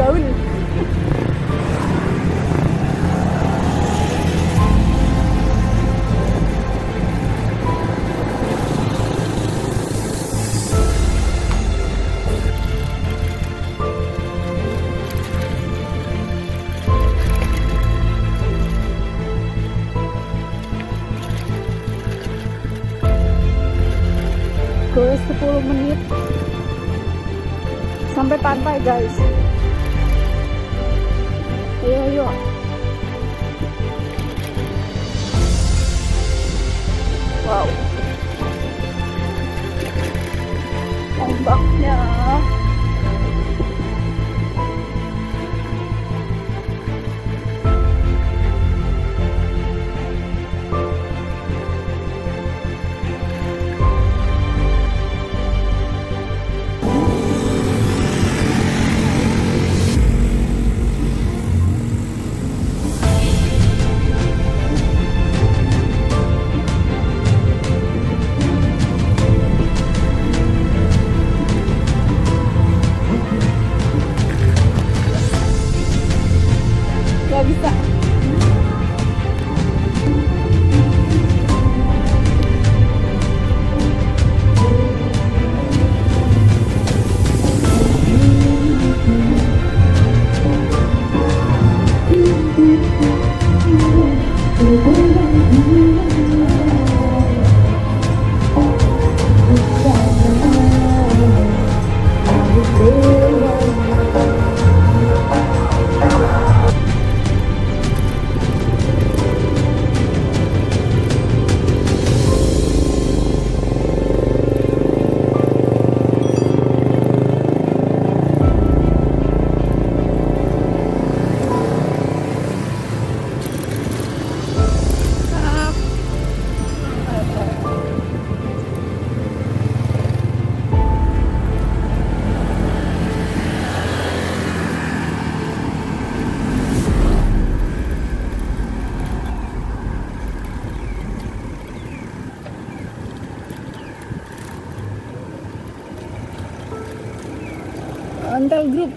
Gaul. Guys, 10 menit sampai pantai guys 不要用！哇哦，帮忙。ontel grup